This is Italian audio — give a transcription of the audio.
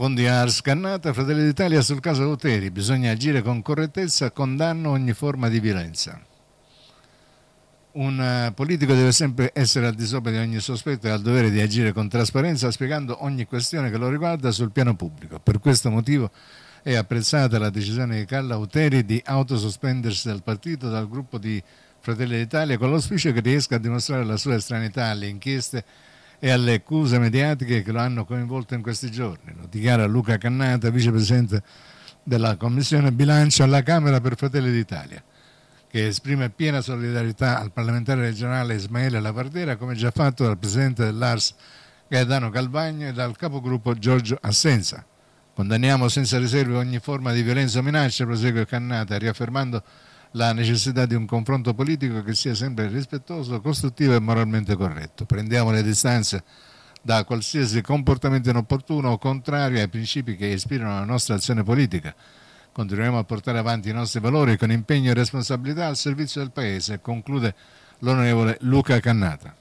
Fondi a scannata, Fratelli d'Italia sul caso Uteri, bisogna agire con correttezza, condanno ogni forma di violenza. Un eh, politico deve sempre essere al di sopra di ogni sospetto e ha il dovere di agire con trasparenza spiegando ogni questione che lo riguarda sul piano pubblico. Per questo motivo è apprezzata la decisione di Carla Uteri di autosospendersi dal partito dal gruppo di Fratelli d'Italia con l'auspicio che riesca a dimostrare la sua estranità alle inchieste e alle accuse mediatiche che lo hanno coinvolto in questi giorni. Lo dichiara Luca Cannata, vicepresidente della Commissione Bilancio alla Camera per Fratelli d'Italia, che esprime piena solidarietà al parlamentare regionale Ismaele Lavardera, come già fatto dal presidente dell'ARS Gaetano Calvagno e dal capogruppo Giorgio Assenza. Condanniamo senza riserve ogni forma di violenza o minaccia, prosegue Cannata, riaffermando la necessità di un confronto politico che sia sempre rispettoso, costruttivo e moralmente corretto. Prendiamo le distanze da qualsiasi comportamento inopportuno o contrario ai principi che ispirano la nostra azione politica. Continueremo a portare avanti i nostri valori con impegno e responsabilità al servizio del Paese, conclude l'onorevole Luca Cannata.